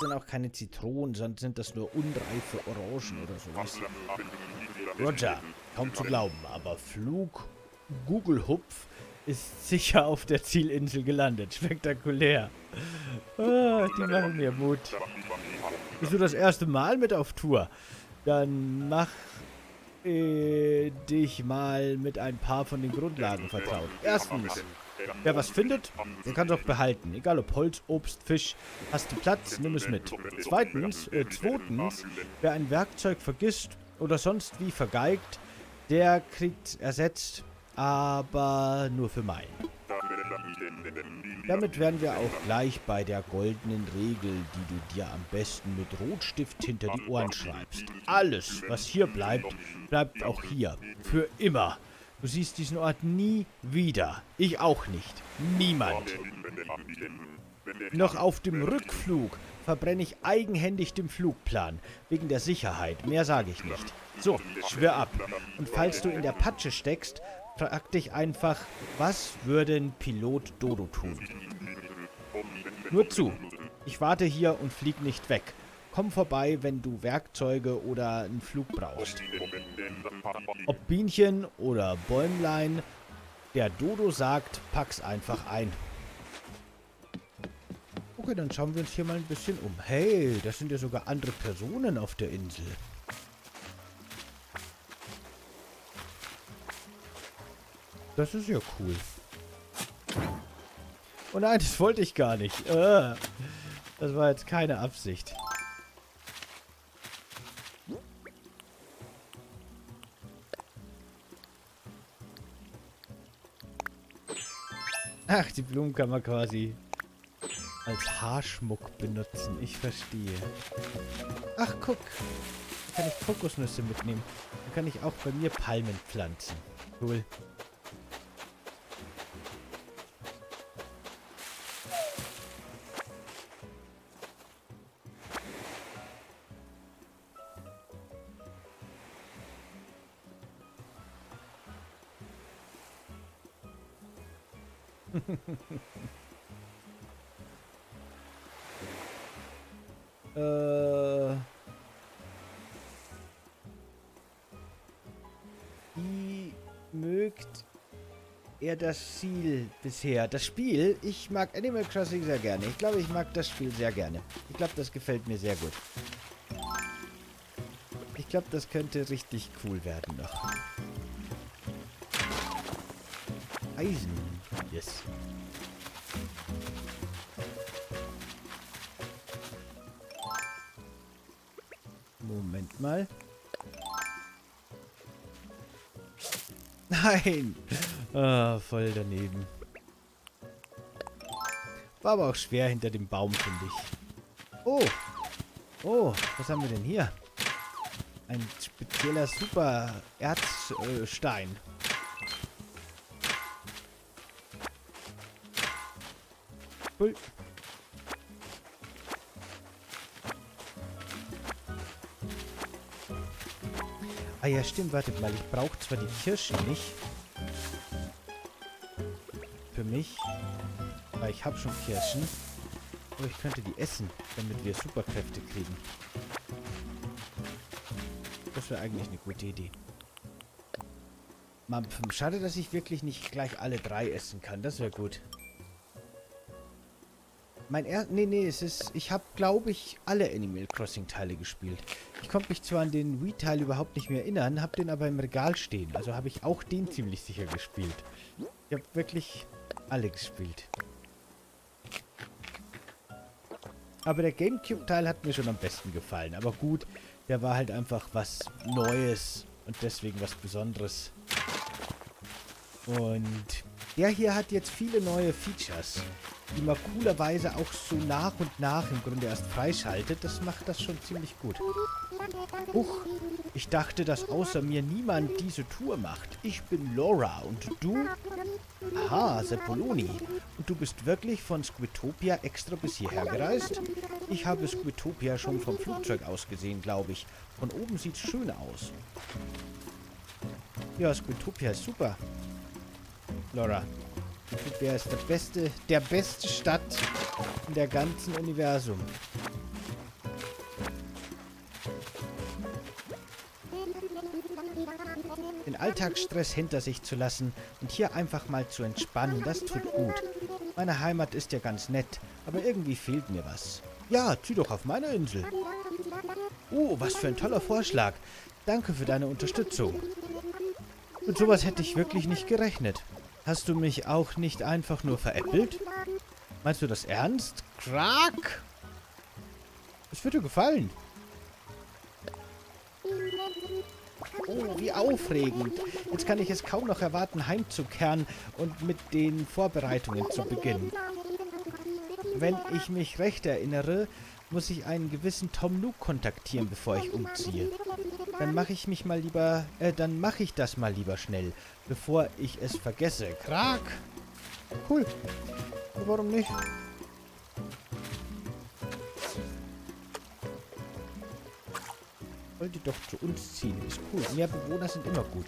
sind auch keine Zitronen, sondern sind das nur unreife Orangen oder sowas. Roger, kaum zu glauben, aber Flug Google Hupf ist sicher auf der Zielinsel gelandet. Spektakulär. Ah, die machen mir Mut. Bist du das erste Mal mit auf Tour? Dann mach äh, dich mal mit ein paar von den Grundlagen vertraut. Erstens, wer was findet, der kann es auch behalten. Egal ob Holz, Obst, Fisch. Hast du Platz, nimm es mit. Zweitens, äh, zweitens, wer ein Werkzeug vergisst oder sonst wie vergeigt, der kriegt ersetzt aber nur für meinen. Damit wären wir auch gleich bei der goldenen Regel, die du dir am besten mit Rotstift hinter die Ohren schreibst. Alles, was hier bleibt, bleibt auch hier. Für immer. Du siehst diesen Ort nie wieder. Ich auch nicht. Niemand. Noch auf dem Rückflug verbrenne ich eigenhändig den Flugplan. Wegen der Sicherheit. Mehr sage ich nicht. So, schwör ab. Und falls du in der Patsche steckst, frag dich einfach, was würde ein Pilot Dodo tun? Nur zu. Ich warte hier und flieg nicht weg. Komm vorbei, wenn du Werkzeuge oder einen Flug brauchst. Ob Bienchen oder Bäumlein, der Dodo sagt, pack's einfach ein. Okay, dann schauen wir uns hier mal ein bisschen um. Hey, das sind ja sogar andere Personen auf der Insel. Das ist ja cool. Oh nein, das wollte ich gar nicht. Äh, das war jetzt keine Absicht. Ach, die Blumen kann man quasi als Haarschmuck benutzen. Ich verstehe. Ach, guck. Da kann ich Kokosnüsse mitnehmen. Da kann ich auch bei mir Palmen pflanzen. Cool. Äh. Wie mögt er das Ziel bisher? Das Spiel? Ich mag Animal Crossing sehr gerne. Ich glaube, ich mag das Spiel sehr gerne. Ich glaube, das gefällt mir sehr gut. Ich glaube, das könnte richtig cool werden noch. Eisen. Yes. Mal. Nein! Ah, voll daneben. War aber auch schwer hinter dem Baum, finde ich. Oh! Oh, was haben wir denn hier? Ein spezieller Super Erzstein. Äh, Cool. Ah ja, stimmt, wartet mal. Ich brauche zwar die Kirschen nicht. Für mich. Weil ich habe schon Kirschen. Aber ich könnte die essen, damit wir Superkräfte kriegen. Das wäre eigentlich eine gute Idee. Mampfen. Schade, dass ich wirklich nicht gleich alle drei essen kann. Das wäre gut. Mein er... Nee, nee, es ist... Ich habe, glaube ich, alle Animal Crossing Teile gespielt. Ich konnte mich zwar an den Wii-Teil überhaupt nicht mehr erinnern, habe den aber im Regal stehen. Also habe ich auch den ziemlich sicher gespielt. Ich habe wirklich alle gespielt. Aber der Gamecube-Teil hat mir schon am besten gefallen. Aber gut, der war halt einfach was Neues und deswegen was Besonderes. Und der hier hat jetzt viele neue Features die man coolerweise auch so nach und nach im Grunde erst freischaltet, das macht das schon ziemlich gut. Huch, ich dachte, dass außer mir niemand diese Tour macht. Ich bin Laura und du? Aha, Seppoloni. Und du bist wirklich von Squitopia extra bis hierher gereist? Ich habe Squitopia schon vom Flugzeug aus gesehen, glaube ich. Von oben sieht es schön aus. Ja, Squitopia ist super. Laura, der ist der beste, der beste Stadt in der ganzen Universum. Alltagsstress hinter sich zu lassen und hier einfach mal zu entspannen, das tut gut. Meine Heimat ist ja ganz nett, aber irgendwie fehlt mir was. Ja, zieh doch auf meine Insel. Oh, was für ein toller Vorschlag. Danke für deine Unterstützung. Mit sowas hätte ich wirklich nicht gerechnet. Hast du mich auch nicht einfach nur veräppelt? Meinst du das ernst? Krag? Es wird dir gefallen. Wie aufregend. Jetzt kann ich es kaum noch erwarten, heimzukehren und mit den Vorbereitungen zu beginnen. Wenn ich mich recht erinnere, muss ich einen gewissen Tom Nook kontaktieren, bevor ich umziehe. Dann mache ich mich mal lieber, äh, dann mache ich das mal lieber schnell, bevor ich es vergesse. Krag! Cool. Warum nicht? Wollt ihr doch zu uns ziehen. Ist cool. Mehr Bewohner sind immer gut.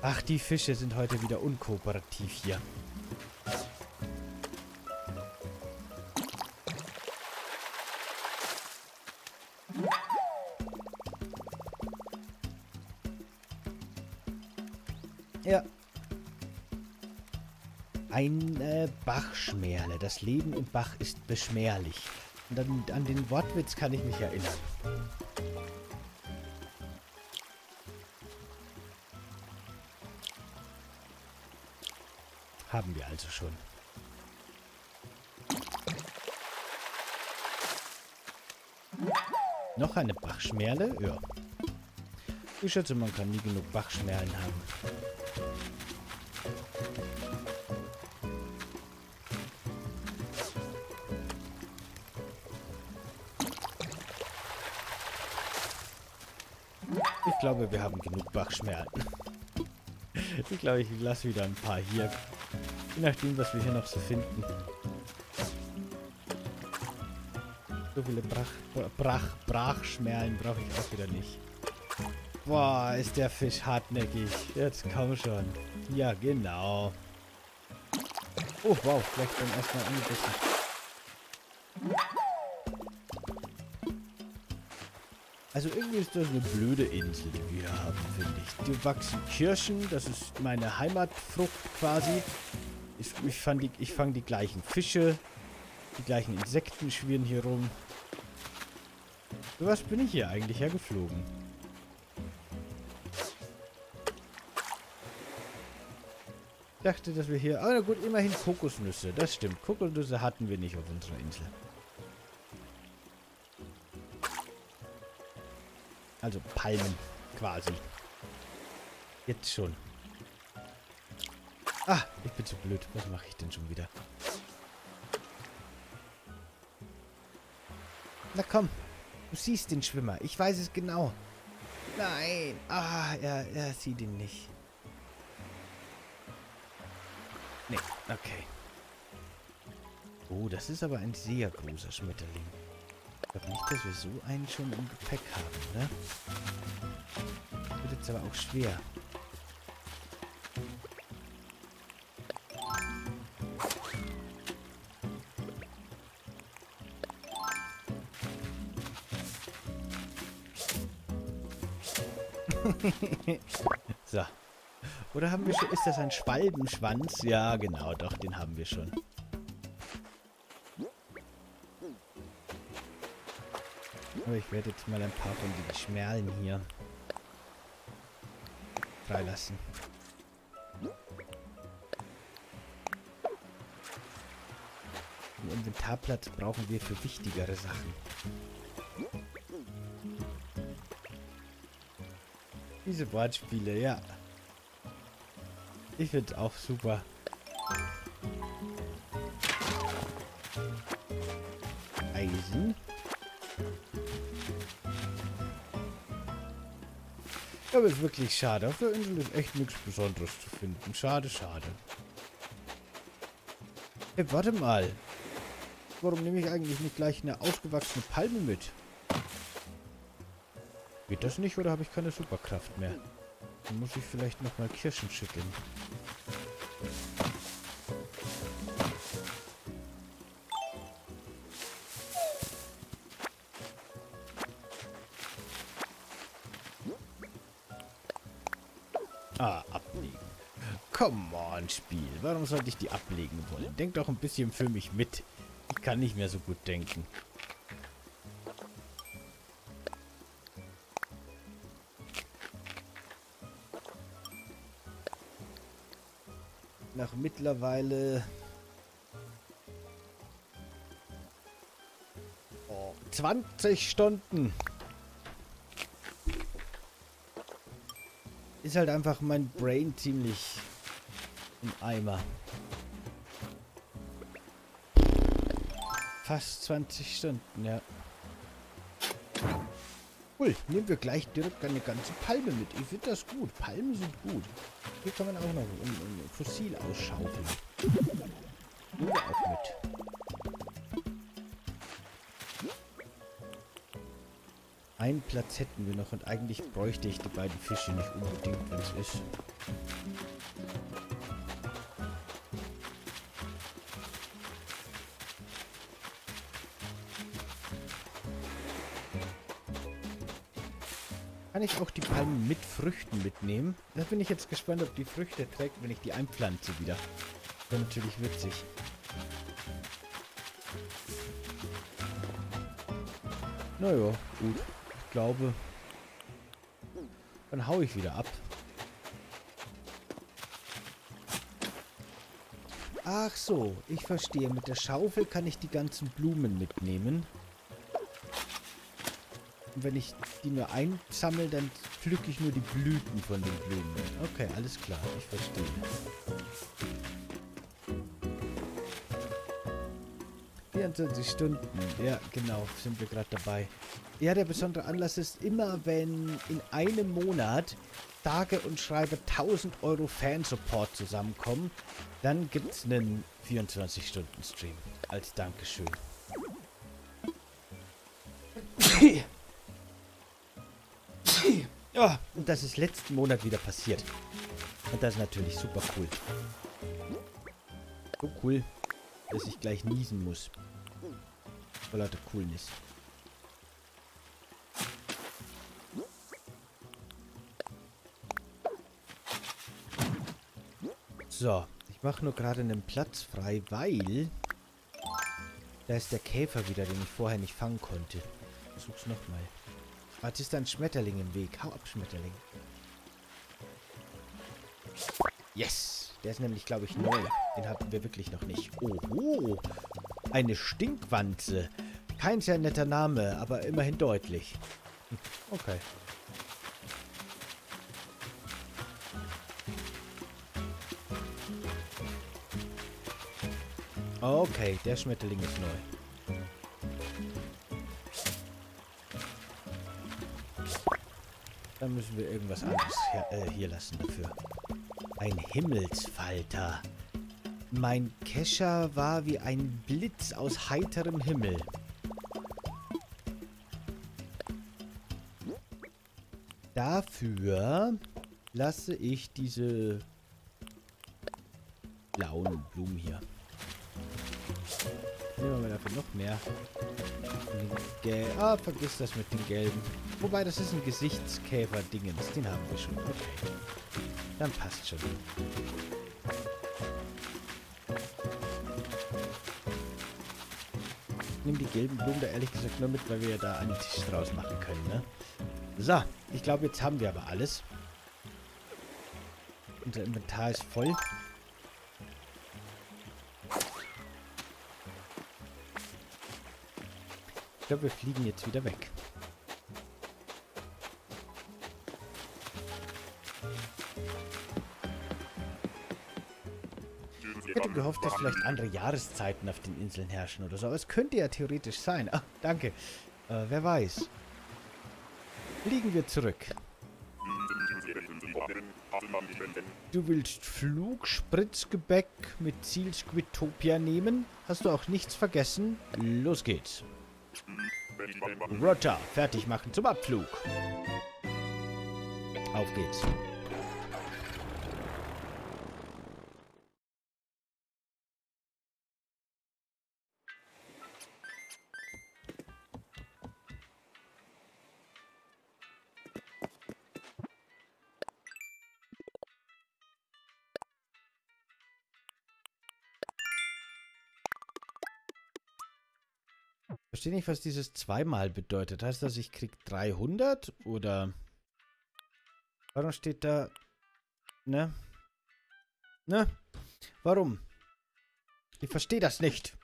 Ach, die Fische sind heute wieder unkooperativ hier. Ja. Ein äh, Bachschmerle. Das Leben im Bach ist beschmerlich. Und an, an den Wortwitz kann ich mich erinnern. Haben wir also schon. Noch eine Bachschmerle? Ja. Ich schätze, man kann nie genug Bachschmerlen haben. Ich glaube, wir haben genug Bachschmerlen. Ich glaube, ich lasse wieder ein paar hier. Je nachdem, was wir hier noch so finden. So viele Brach, Brach, Brachschmerlen brauche ich auch wieder nicht. Boah, ist der Fisch hartnäckig. Jetzt komm schon. Ja, genau. Oh, wow, vielleicht beim ersten Mal angebissen. Also irgendwie ist das eine blöde Insel, die wir haben, finde ich. Die wachsen Kirschen, das ist meine Heimatfrucht quasi. Ich, ich, fand die, ich fange die gleichen Fische, die gleichen Insekten schwirren hier rum. Für was bin ich hier eigentlich hergeflogen? Ich dachte, dass wir hier... Aber oh, gut, immerhin Kokosnüsse. Das stimmt. Kokosnüsse hatten wir nicht auf unserer Insel. Also Palmen quasi. Jetzt schon. Ah, ich bin zu blöd. Was mache ich denn schon wieder? Na komm. Du siehst den Schwimmer. Ich weiß es genau. Nein. Ah, er, er sieht ihn nicht. Nee, okay. Oh, das ist aber ein sehr großer Schmetterling. Ich glaube nicht, dass wir so einen schon im Gepäck haben, ne? Wird jetzt aber auch schwer. so. Oder haben wir schon... Ist das ein Schwalbenschwanz? Ja, genau, doch, den haben wir schon. Aber ich werde jetzt mal ein paar von den Schmerlen hier freilassen. Den Inventarplatz brauchen wir für wichtigere Sachen. Diese Wortspiele, ja. Ich finde auch super. Eisen. Aber ist wirklich schade. Auf der Insel ist echt nichts Besonderes zu finden. Schade, schade. Hey, warte mal. Warum nehme ich eigentlich nicht gleich eine ausgewachsene Palme mit? Geht das nicht oder habe ich keine Superkraft mehr? Dann muss ich vielleicht nochmal Kirschen schütteln. come on, Spiel. Warum sollte ich die ablegen wollen? Denk doch ein bisschen für mich mit. Ich kann nicht mehr so gut denken. Nach mittlerweile... Oh, 20 Stunden. Ist halt einfach mein Brain ziemlich im Eimer. Fast 20 Stunden, ja. Cool, nehmen wir gleich direkt eine ganze Palme mit. Ich finde das gut. Palmen sind gut. Hier kann man auch noch ein, ein Fossil ausschaufeln. Wir auch mit. Einen Platz hätten wir noch und eigentlich bräuchte ich die beiden Fische nicht unbedingt, wenn es ist. Kann ich auch die Palmen mit Früchten mitnehmen? Da bin ich jetzt gespannt, ob die Früchte trägt, wenn ich die einpflanze wieder. Wäre natürlich witzig. Naja, gut glaube, dann hau ich wieder ab. Ach so, ich verstehe. Mit der Schaufel kann ich die ganzen Blumen mitnehmen. Und wenn ich die nur einsammle, dann pflücke ich nur die Blüten von den Blumen. Okay, alles klar, ich verstehe. 24 Stunden, ja genau, sind wir gerade dabei. Ja, der besondere Anlass ist immer, wenn in einem Monat sage und schreibe 1000 Euro Fansupport zusammenkommen, dann gibt es einen 24-Stunden-Stream als Dankeschön. Und das ist letzten Monat wieder passiert. Und das ist natürlich super cool. So cool, dass ich gleich niesen muss. Vor lauter Coolness. So, ich mache nur gerade einen Platz frei, weil... Da ist der Käfer wieder, den ich vorher nicht fangen konnte. Versuch's nochmal. Ah, jetzt ist da ein Schmetterling im Weg. Hau ab, Schmetterling. Yes! Der ist nämlich, glaube ich, neu. Den hatten wir wirklich noch nicht. Oho! Eine Stinkwanze. Kein sehr netter Name, aber immerhin deutlich. Hm, okay. Okay, der Schmetterling ist neu. Dann müssen wir irgendwas anderes hier, äh, hier lassen dafür. Ein Himmelsfalter. Mein Kescher war wie ein Blitz aus heiterem Himmel. Dafür lasse ich diese blauen Blumen hier. Nehmen wir dafür noch mehr. Ah, vergiss das mit den gelben. Wobei, das ist ein Gesichtskäfer-Dingens. Den haben wir schon. Okay. Dann passt schon. Ich nehme die gelben Blumen da ehrlich gesagt nur mit, weil wir ja da einen Tisch draus machen können, ne? So, ich glaube, jetzt haben wir aber alles. Unser Inventar ist voll. Glaube, wir fliegen jetzt wieder weg. Ich hätte gehofft, dass vielleicht andere Jahreszeiten auf den Inseln herrschen oder so. Aber es könnte ja theoretisch sein. Ah, danke. Äh, wer weiß. Fliegen wir zurück. Du willst Flugspritzgebäck mit Ziel Squidtopia nehmen? Hast du auch nichts vergessen? Los geht's. Roger, fertig machen zum Abflug. Auf geht's. Verstehe nicht, was dieses zweimal bedeutet. Heißt das, ich krieg 300 oder... Warum steht da... Ne? Ne? Warum? Ich verstehe das nicht.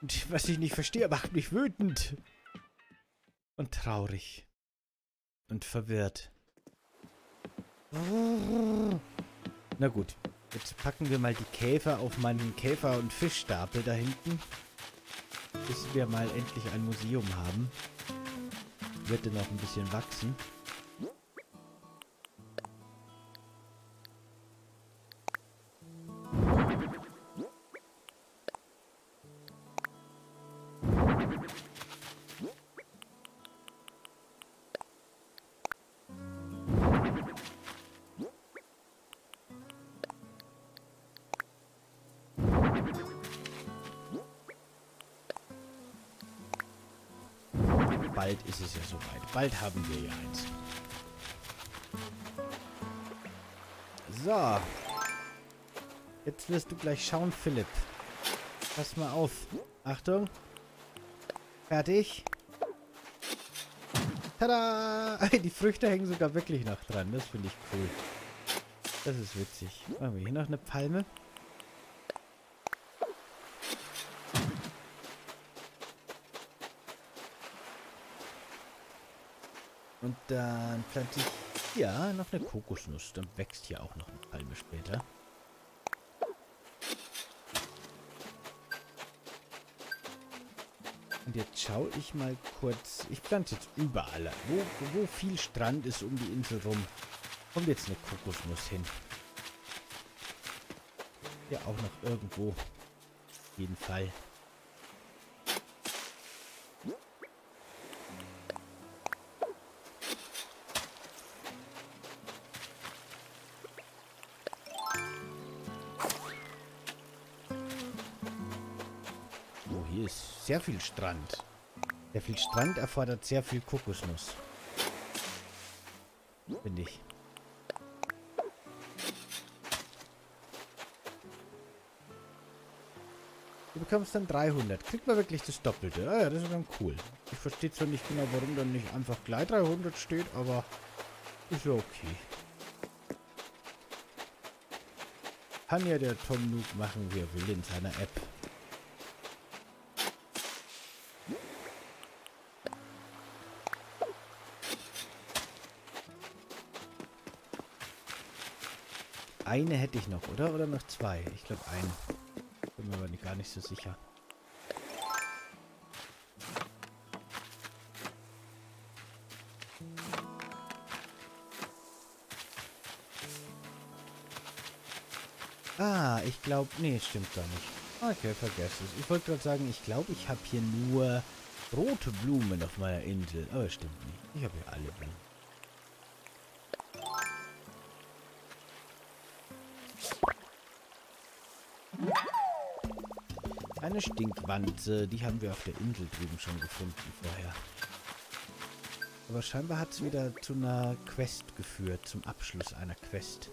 Und was ich nicht verstehe, macht mich wütend. Und traurig. Und verwirrt. Na gut. Jetzt packen wir mal die Käfer auf meinen Käfer- und Fischstapel da hinten. Bis wir mal endlich ein Museum haben. Wird dann noch ein bisschen wachsen. Ist es ja soweit. Bald haben wir ja eins. So. Jetzt wirst du gleich schauen, Philipp. Pass mal auf. Achtung. Fertig. Tada! Die Früchte hängen sogar wirklich noch dran. Das finde ich cool. Das ist witzig. Haben wir hier noch eine Palme? Dann pflanze ich hier noch eine Kokosnuss. Dann wächst hier auch noch eine Palme später. Und jetzt schaue ich mal kurz. Ich pflanze jetzt überall. Wo, wo viel Strand ist um die Insel rum, kommt jetzt eine Kokosnuss hin. Hier auch noch irgendwo. Auf jeden Fall. Sehr viel Strand. Sehr viel Strand erfordert sehr viel Kokosnuss. Finde ich. Du bekommst dann 300. Kriegt man wirklich das Doppelte. Ah ja, das ist dann cool. Ich verstehe zwar nicht genau, warum dann nicht einfach gleich 300 steht, aber ist ja okay. Kann ja der Tom Nook machen, wie er will in seiner App. Eine hätte ich noch, oder? Oder noch zwei? Ich glaube eine. Bin mir aber gar nicht so sicher. Ah, ich glaube... Nee, stimmt gar nicht. Okay, vergesst es. Ich wollte gerade sagen, ich glaube, ich habe hier nur rote Blumen auf meiner Insel. Aber stimmt nicht. Ich habe hier alle Blumen. Eine Stinkwanze, die haben wir auf der Insel drüben schon gefunden vorher. Aber scheinbar hat es wieder zu einer Quest geführt, zum Abschluss einer Quest.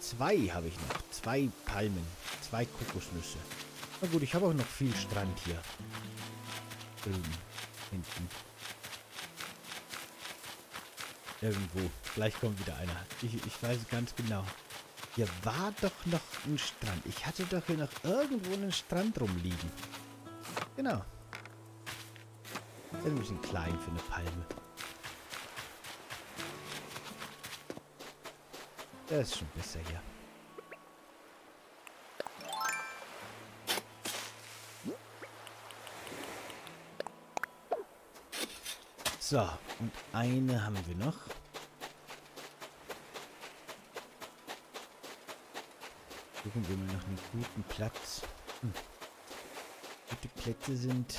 Zwei habe ich noch. Zwei Palmen. Zwei Kokosnüsse. Na gut, ich habe auch noch viel Strand hier. Drüben. Hinten. Irgendwo. Gleich kommt wieder einer. Ich, ich weiß ganz genau. Hier war doch noch ein Strand. Ich hatte doch hier noch irgendwo einen Strand rumliegen. Genau. Ist ein bisschen klein für eine Palme. Das ist schon besser hier. So, und eine haben wir noch. Suchen wir mal nach einem guten Platz. Hm. Gute Plätze sind...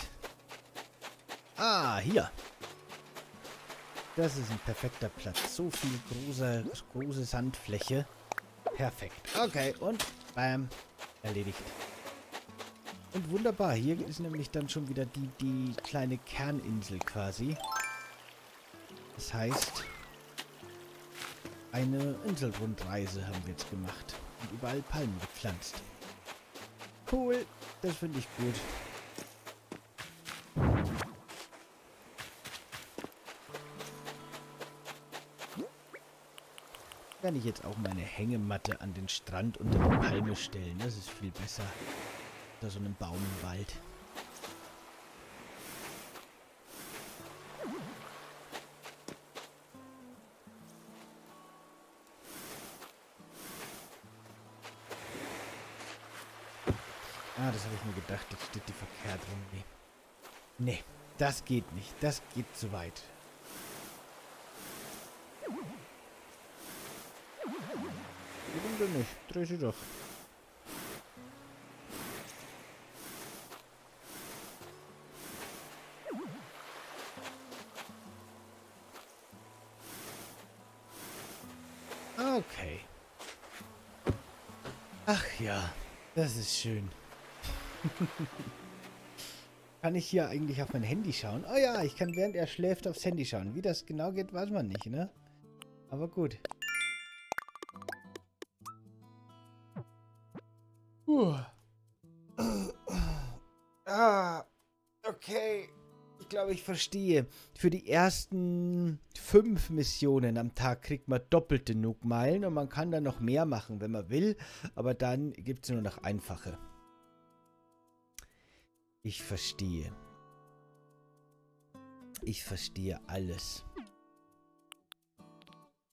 Ah, hier. Das ist ein perfekter Platz. So viel große, große Sandfläche. Perfekt. Okay, und bam. Erledigt. Und wunderbar. Hier ist nämlich dann schon wieder die, die kleine Kerninsel quasi. Das heißt, eine Inselrundreise haben wir jetzt gemacht und überall Palmen pflanzt. Cool, das finde ich gut. Kann ich jetzt auch meine Hängematte an den Strand unter die Palme stellen. Ne, das ist viel besser. Unter so einem Baum im Wald. Habe ich mir gedacht. Jetzt steht die verkehrt rum. Nee. Nee, das geht nicht. Das geht zu weit. Warum denn nicht? Dreh sie doch. Okay. Ach ja, das ist schön. kann ich hier eigentlich auf mein Handy schauen? Oh ja, ich kann während er schläft aufs Handy schauen. Wie das genau geht, weiß man nicht, ne? Aber gut. Uh. Ah, okay. Ich glaube, ich verstehe. Für die ersten fünf Missionen am Tag kriegt man doppelte Nook-Meilen und man kann dann noch mehr machen, wenn man will. Aber dann gibt es nur noch einfache. Ich verstehe. Ich verstehe alles.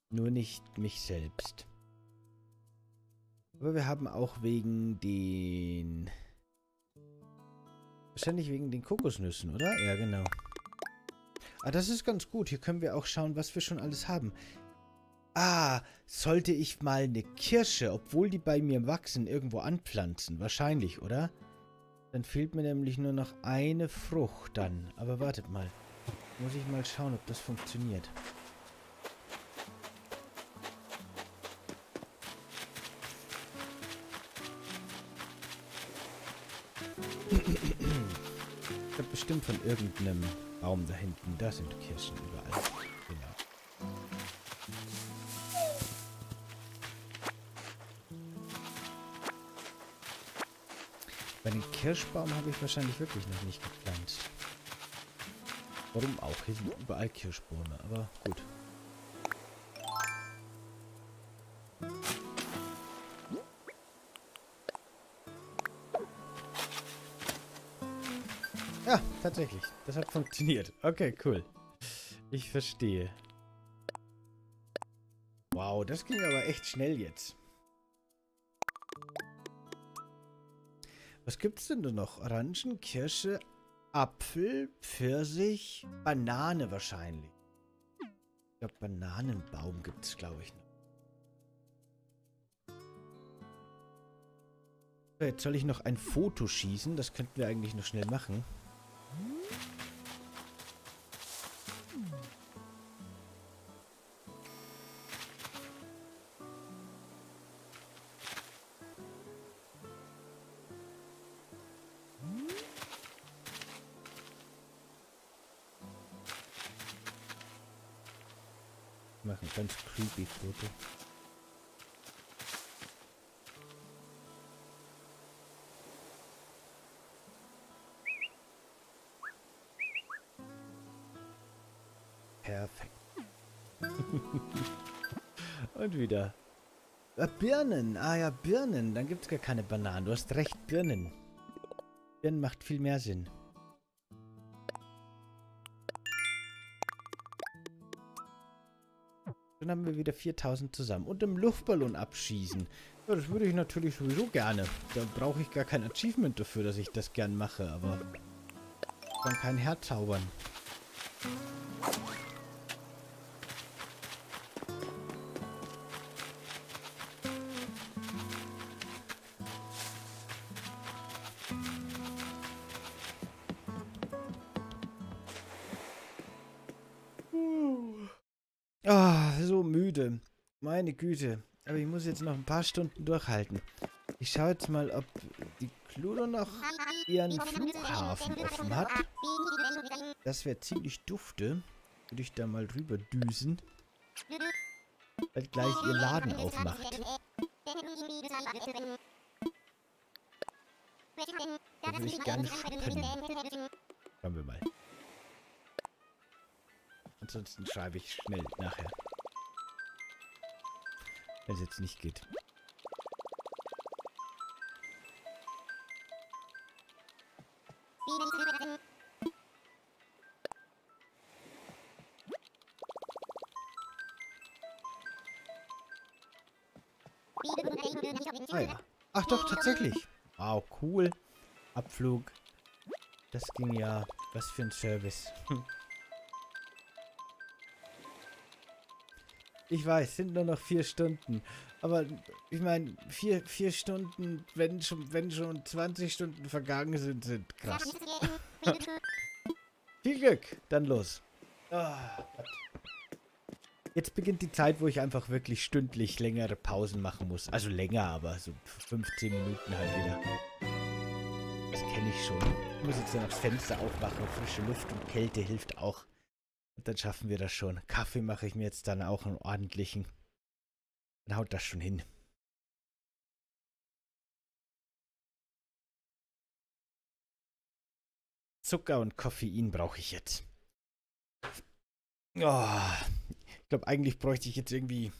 Nur nicht mich selbst. Aber wir haben auch wegen den... Wahrscheinlich wegen den Kokosnüssen, oder? Ja, genau. Ah, das ist ganz gut. Hier können wir auch schauen, was wir schon alles haben. Ah, sollte ich mal eine Kirsche, obwohl die bei mir wachsen, irgendwo anpflanzen? Wahrscheinlich, oder? Dann fehlt mir nämlich nur noch eine Frucht dann. Aber wartet mal. Muss ich mal schauen, ob das funktioniert. Ich habe bestimmt von irgendeinem Baum da hinten. Da sind Kirschen überall. Kirschbaum habe ich wahrscheinlich wirklich noch nicht gepflanzt. Warum auch? Hier sind überall Kirschbäume, aber gut. Ja, tatsächlich. Das hat funktioniert. Okay, cool. Ich verstehe. Wow, das ging aber echt schnell jetzt. Was gibt es denn da noch? Orangen, Kirsche, Apfel, Pfirsich, Banane wahrscheinlich. Ich glaube, Bananenbaum gibt es, glaube ich, noch. Jetzt soll ich noch ein Foto schießen. Das könnten wir eigentlich noch schnell machen. Und wieder. Ah, Birnen. Ah ja, Birnen. Dann gibt es gar keine Bananen. Du hast recht, Birnen. Birnen macht viel mehr Sinn. Dann haben wir wieder 4000 zusammen. Und im Luftballon abschießen. Ja, das würde ich natürlich sowieso gerne. Da brauche ich gar kein Achievement dafür, dass ich das gern mache, aber... Ich kann kein Herz zaubern. Güte. Aber ich muss jetzt noch ein paar Stunden durchhalten. Ich schaue jetzt mal, ob die Cludo noch ihren Flughafen offen hat. Das wäre ziemlich dufte. Würde ich da mal rüber düsen. Weil gleich ihr Laden aufmacht. Da will ich gar nicht shoppen. Schauen wir mal. Ansonsten schreibe ich schnell nachher. Wenn es jetzt nicht geht. Ah ja. Ach doch, tatsächlich. Wow, cool. Abflug. Das ging ja. Was für ein Service. Ich weiß, sind nur noch vier Stunden. Aber ich meine, vier, vier Stunden, wenn schon, wenn schon 20 Stunden vergangen sind, sind krass. Viel Glück, dann los. Oh, Jetzt beginnt die Zeit, wo ich einfach wirklich stündlich längere Pausen machen muss. Also länger, aber so 15 Minuten halt wieder. Das kenne ich schon. Ich muss jetzt noch das Fenster aufmachen. Frische Luft und Kälte hilft auch. Und dann schaffen wir das schon. Kaffee mache ich mir jetzt dann auch einen ordentlichen. Dann haut das schon hin. Zucker und Koffein brauche ich jetzt. Oh, ich glaube, eigentlich bräuchte ich jetzt irgendwie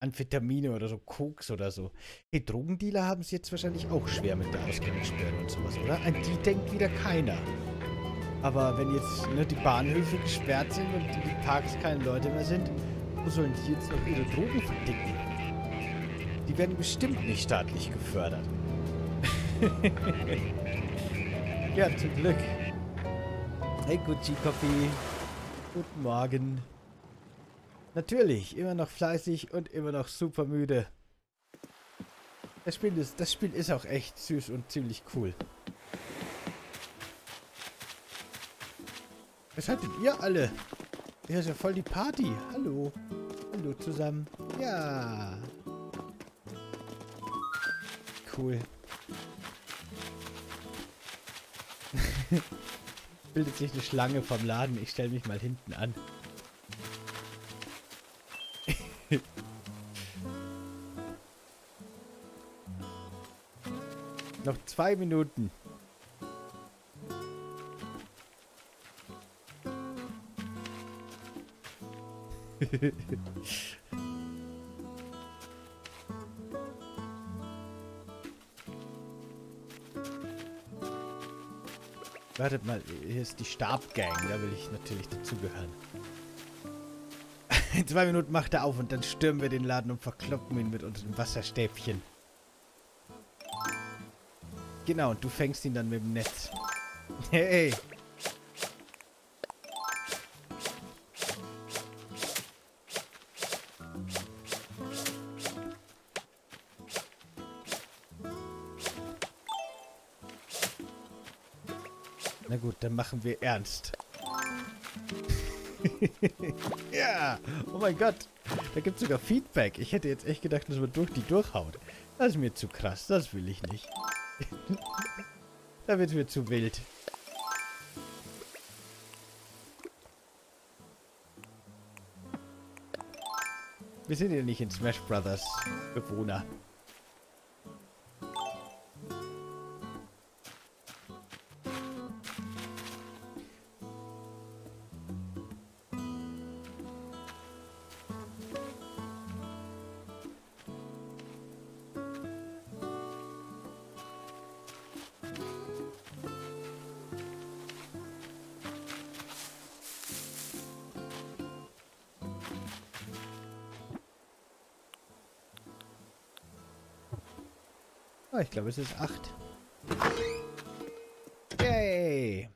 Amphetamine oder so, Koks oder so. Hey, Drogendealer haben es jetzt wahrscheinlich auch schwer mit der Ausgangssperre und sowas, oder? An die denkt wieder keiner. Aber wenn jetzt ne, die Bahnhöfe gesperrt sind und die Parks keine Leute mehr sind, wo sollen die jetzt noch ihre Drogen verdicken? Die werden bestimmt nicht staatlich gefördert. ja, zum Glück. Hey, Gucci Coffee. Guten Morgen. Natürlich, immer noch fleißig und immer noch super müde. Das Spiel ist, das Spiel ist auch echt süß und ziemlich cool. Was haltet ihr alle? Hier ist ja voll die Party. Hallo. Hallo zusammen. Ja. Cool. Bildet sich eine Schlange vom Laden. Ich stelle mich mal hinten an. Noch zwei Minuten. Wartet mal, hier ist die Stabgang, da will ich natürlich dazugehören. In zwei Minuten macht er auf und dann stürmen wir den Laden und verkloppen ihn mit unseren Wasserstäbchen. Genau, und du fängst ihn dann mit dem Netz. Hey! Gut, dann machen wir ernst. ja, oh mein Gott. Da gibt es sogar Feedback. Ich hätte jetzt echt gedacht, dass man durch die durchhaut. Das ist mir zu krass. Das will ich nicht. da wird mir zu wild. Wir sind ja nicht in Smash Brothers Bewohner. Es ist 8. Yay!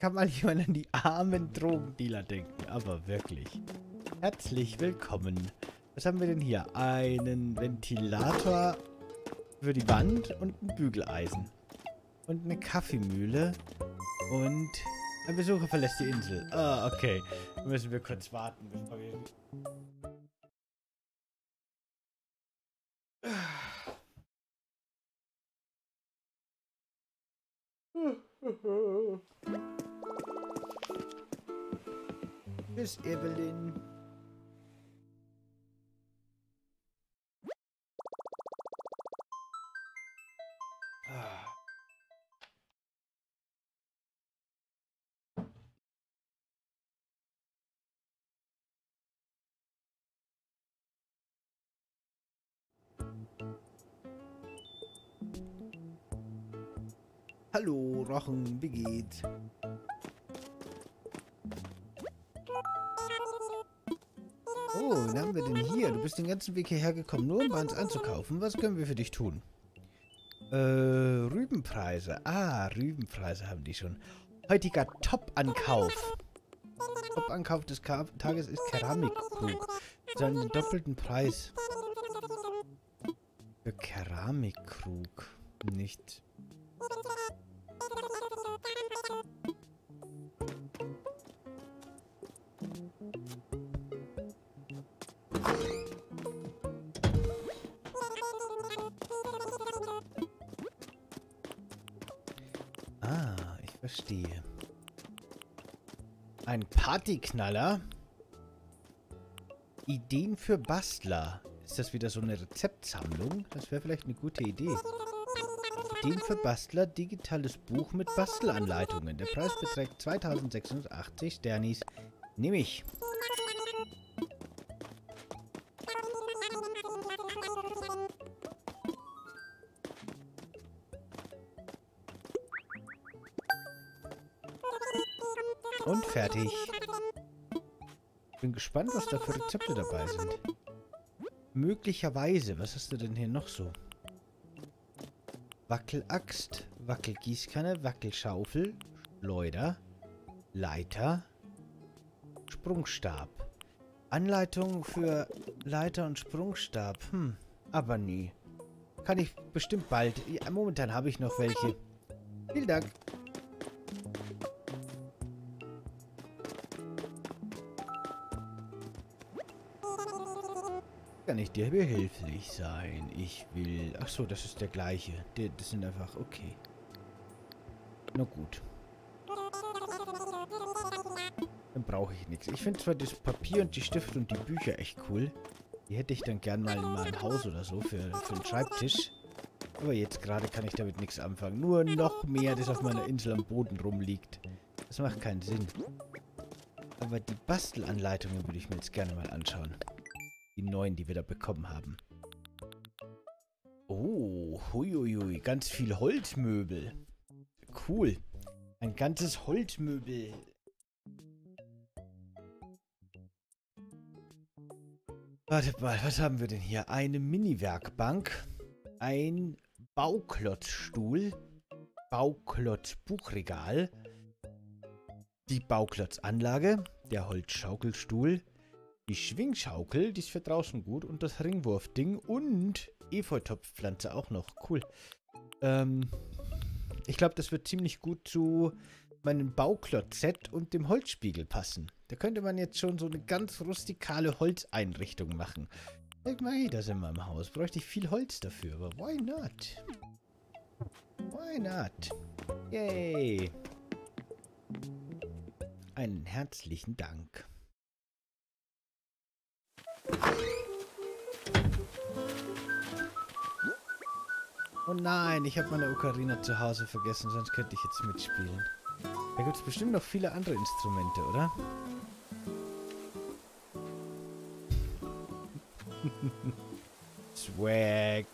Kann mal jemand an die armen Drogendealer denken, aber wirklich. Herzlich willkommen. Was haben wir denn hier? Einen Ventilator für die Wand und ein Bügeleisen. Und eine Kaffeemühle. Und ein Besucher verlässt die Insel. Ah, okay. Müssen wir kurz warten, bevor wir Tschüss, Evelyn. Ah. Hallo Rochen, wie geht's? Wen haben wir denn hier? Du bist den ganzen Weg hierher gekommen, nur um bei uns anzukaufen. Was können wir für dich tun? Äh, Rübenpreise. Ah, Rübenpreise haben die schon. Heutiger Top-Ankauf. Top-Ankauf des Ka Tages ist Keramikkrug. Für einen doppelten Preis. Für Keramikkrug. Nicht. Ein Partyknaller? Ideen für Bastler. Ist das wieder so eine Rezeptsammlung? Das wäre vielleicht eine gute Idee. Ideen für Bastler, digitales Buch mit Bastelanleitungen. Der Preis beträgt 2680 Sternis. Nehme ich. Fertig. Bin gespannt, was da für Rezepte dabei sind. Möglicherweise. Was hast du denn hier noch so? Wackelaxt, Wackelgießkanne, Wackelschaufel, Schleuder, Leiter, Sprungstab. Anleitung für Leiter und Sprungstab. Hm, aber nie. Kann ich bestimmt bald. Ja, momentan habe ich noch welche. Vielen Dank. Kann ich dir behilflich sein? Ich will... Ach so, das ist der gleiche. Die, das sind einfach... Okay. Na gut. Dann brauche ich nichts. Ich finde zwar das Papier und die Stifte und die Bücher echt cool. Die hätte ich dann gern mal in meinem Haus oder so für, für einen Schreibtisch. Aber jetzt gerade kann ich damit nichts anfangen. Nur noch mehr, das auf meiner Insel am Boden rumliegt. Das macht keinen Sinn. Aber die Bastelanleitungen würde ich mir jetzt gerne mal anschauen. Die neuen, die wir da bekommen haben. Oh, huiuiui, ganz viel Holzmöbel. Cool. Ein ganzes Holzmöbel. Warte mal, was haben wir denn hier? Eine Mini-Werkbank. Ein Bauklotzstuhl. Bauklotz-Buchregal. Die Bauklotzanlage. Der Holzschaukelstuhl. Die Schwingschaukel, die ist für draußen gut. Und das Ringwurfding und Efeutopfpflanze auch noch. Cool. Ähm, ich glaube, das wird ziemlich gut zu meinem Bauklotz-Set und dem Holzspiegel passen. Da könnte man jetzt schon so eine ganz rustikale Holzeinrichtung machen. Ich mache das in meinem Haus. Bräuchte ich viel Holz dafür, aber why not? Why not? Yay! Einen herzlichen Dank. Oh nein, ich habe meine Ocarina zu Hause vergessen, sonst könnte ich jetzt mitspielen. Da gibt es bestimmt noch viele andere Instrumente, oder? Swag.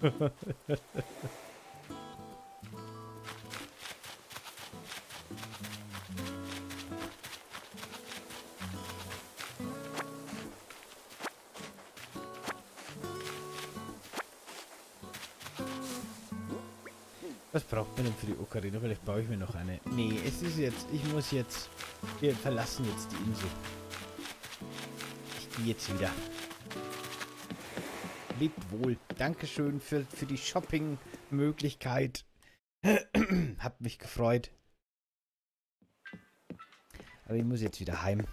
denn für die Ocarina? Vielleicht baue ich mir noch eine. Nee, es ist jetzt... Ich muss jetzt... Wir verlassen jetzt die Insel. Ich gehe jetzt wieder. Lebt wohl. Dankeschön für, für die Shopping-Möglichkeit. Hab mich gefreut. Aber ich muss jetzt wieder heim.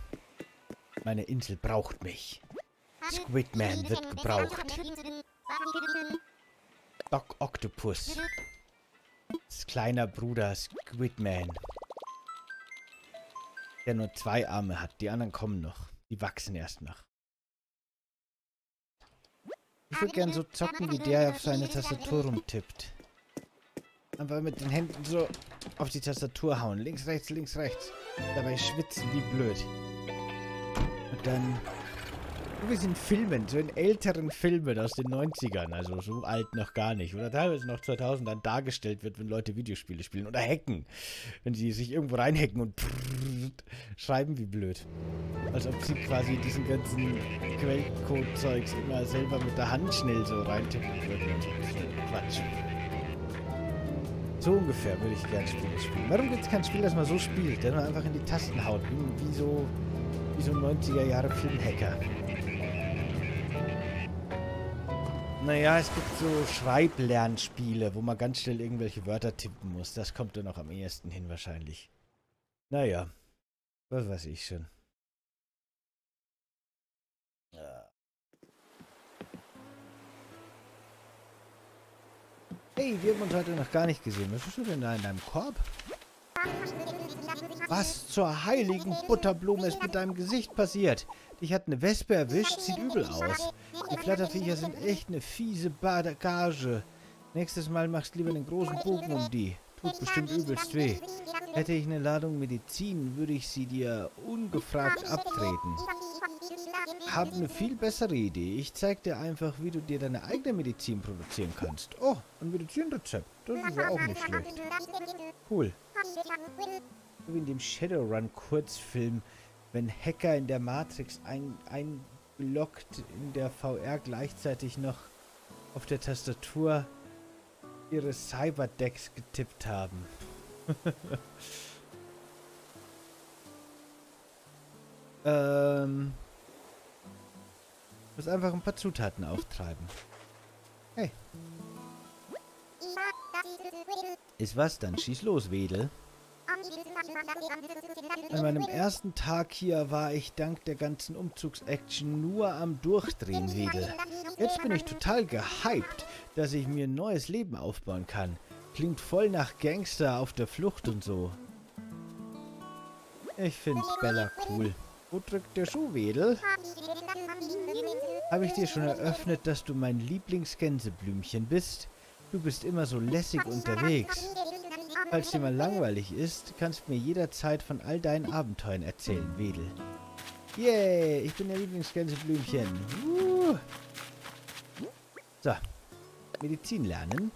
Meine Insel braucht mich. Squidman wird gebraucht. Doc Octopus. Kleiner Bruder Squidman. Der nur zwei Arme hat. Die anderen kommen noch. Die wachsen erst noch. Ich würde gern so zocken, wie der auf seine Tastatur rumtippt. Einfach mit den Händen so auf die Tastatur hauen. Links, rechts, links, rechts. Dabei schwitzen wie blöd. Und dann Es in Filmen, so in älteren Filmen aus den 90ern, also so alt noch gar nicht, oder teilweise noch 2000 dann dargestellt wird, wenn Leute Videospiele spielen oder hacken, wenn sie sich irgendwo reinhacken und schreiben wie blöd. Als ob sie quasi diesen ganzen Quellcode-Zeugs immer selber mit der Hand schnell so reintippen würden. Quatsch. So ungefähr würde ich gerne Spiele spielen. Warum gibt es kein Spiel, das man so spielt, dass man einfach in die Tasten haut, wie, so, wie so ein 90er Jahre Filmhacker? Naja, es gibt so Schreiblernspiele, wo man ganz schnell irgendwelche Wörter tippen muss. Das kommt dann auch am ehesten hin wahrscheinlich. Naja, was weiß ich schon. Hey, wir haben uns heute noch gar nicht gesehen. Was ist denn da in deinem Korb? Was zur heiligen Butterblume ist mit deinem Gesicht passiert? Dich hat eine Wespe erwischt, sieht übel aus. Die Flatterviecher sind echt eine fiese Bagage. Nächstes Mal machst lieber einen großen Bogen um die. Tut bestimmt übelst weh. Hätte ich eine Ladung Medizin, würde ich sie dir ungefragt abtreten. Hab eine viel bessere Idee. Ich zeig dir einfach, wie du dir deine eigene Medizin produzieren kannst. Oh, ein Medizinrezept. Das ist ja auch nicht schlecht. Cool. Wie in dem Shadowrun-Kurzfilm, wenn Hacker in der Matrix ein, eingeloggt in der VR gleichzeitig noch auf der Tastatur ihre Cyberdecks getippt haben. ähm... Muss einfach ein paar Zutaten auftreiben. Hey. Ist was? Dann schieß los, Wedel. An meinem ersten Tag hier war ich dank der ganzen Umzugsaction nur am Durchdrehen, Wedel. Jetzt bin ich total gehypt, dass ich mir ein neues Leben aufbauen kann. Klingt voll nach Gangster auf der Flucht und so. Ich find's Bella cool. Wo drückt der Schuh, Wedel? Habe ich dir schon eröffnet, dass du mein Lieblingsgänseblümchen bist? Du bist immer so lässig unterwegs. Falls dir mal langweilig ist, kannst du mir jederzeit von all deinen Abenteuern erzählen, Wedel. Yay, ich bin der Lieblingsgänseblümchen. Uh. So, Medizin lernen.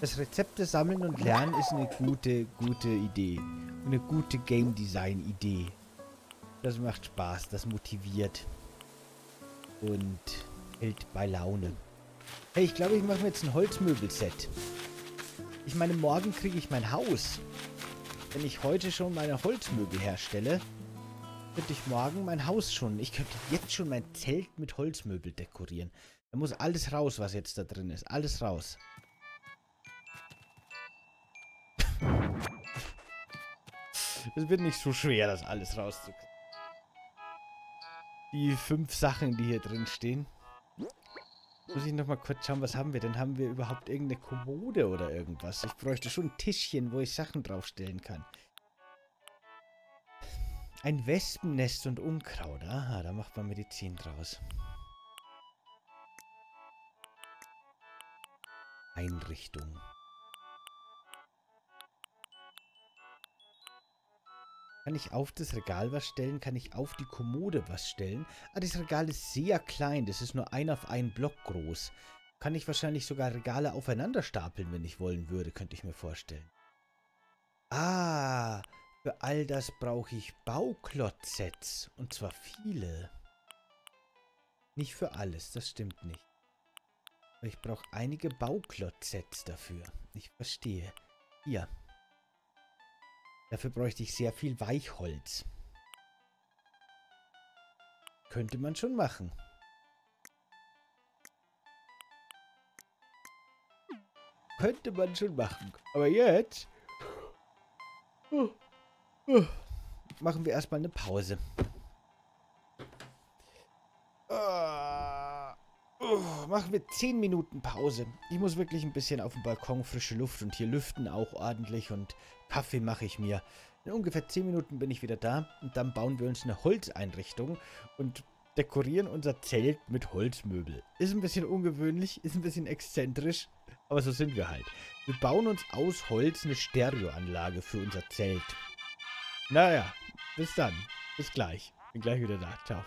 Das Rezepte sammeln und lernen ist eine gute, gute Idee. Eine gute Game Design Idee. Das macht Spaß, das motiviert. Und hält bei Laune. Hey, ich glaube, ich mache mir jetzt ein Holzmöbelset. Ich meine, morgen kriege ich mein Haus. Wenn ich heute schon meine Holzmöbel herstelle, könnte ich morgen mein Haus schon... Ich könnte jetzt schon mein Zelt mit Holzmöbel dekorieren. Da muss alles raus, was jetzt da drin ist. Alles raus. Es wird nicht so schwer, das alles rauszukriegen. Die fünf Sachen, die hier drin stehen. Muss ich nochmal kurz schauen, was haben wir denn? Haben wir überhaupt irgendeine Kommode oder irgendwas? Ich bräuchte schon ein Tischchen, wo ich Sachen draufstellen kann. Ein Wespennest und Unkraut. Aha, da macht man Medizin draus. Einrichtung. Kann ich auf das Regal was stellen? Kann ich auf die Kommode was stellen? Ah, das Regal ist sehr klein. Das ist nur ein auf einen Block groß. Kann ich wahrscheinlich sogar Regale aufeinander stapeln, wenn ich wollen würde, könnte ich mir vorstellen. Ah, für all das brauche ich Bauklotzsets. Und zwar viele. Nicht für alles, das stimmt nicht. Aber ich brauche einige Bauklotzsets dafür. Ich verstehe. Hier. Dafür bräuchte ich sehr viel Weichholz. Könnte man schon machen. Könnte man schon machen. Aber jetzt... Machen wir erstmal eine Pause. Machen wir 10 Minuten Pause. Ich muss wirklich ein bisschen auf dem Balkon frische Luft und hier lüften auch ordentlich und Kaffee mache ich mir. In ungefähr 10 Minuten bin ich wieder da und dann bauen wir uns eine Holzeinrichtung und dekorieren unser Zelt mit Holzmöbel. Ist ein bisschen ungewöhnlich, ist ein bisschen exzentrisch, aber so sind wir halt. Wir bauen uns aus Holz eine Stereoanlage für unser Zelt. Naja, bis dann. Bis gleich. Bin gleich wieder da. Ciao.